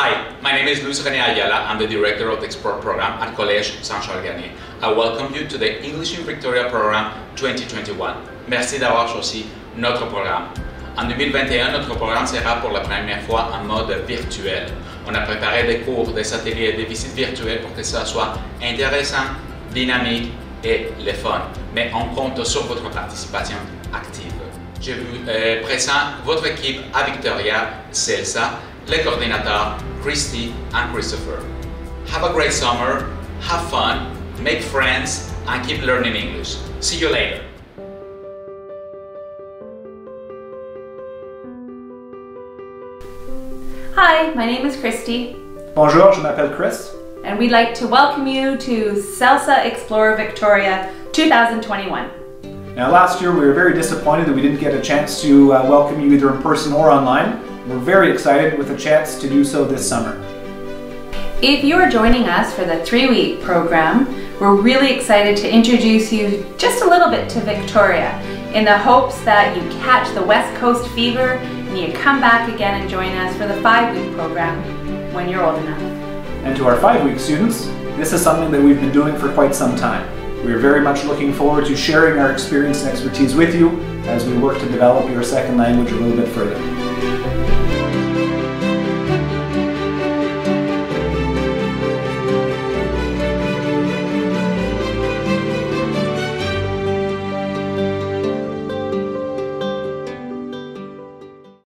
Hi, my name is Luis René Ayala. I'm the director of the Export program at Collège Saint-Charles Garnier. I welcome you to the English in Victoria program 2021. Merci d'avoir choisi notre programme. En 2021, notre programme sera pour la première fois en mode virtuel. On a préparé des cours, des ateliers, des visites virtuelles pour que ça soit intéressant, dynamique et le fun. Mais on compte sur votre participation active. Je vous euh, présente votre équipe à Victoria, Celsa, les coordinateurs Christy and Christopher. Have a great summer, have fun, make friends, and keep learning English. See you later. Hi, my name is Christy, Bonjour, je m'appelle Chris. and we'd like to welcome you to Salsa Explorer Victoria 2021. Now, last year we were very disappointed that we didn't get a chance to uh, welcome you either in person or online. We're very excited with a chance to do so this summer. If you are joining us for the three week program, we're really excited to introduce you just a little bit to Victoria in the hopes that you catch the West Coast fever and you come back again and join us for the five week program when you're old enough. And to our five week students, this is something that we've been doing for quite some time. We are very much looking forward to sharing our experience and expertise with you as we work to develop your second language a little bit further.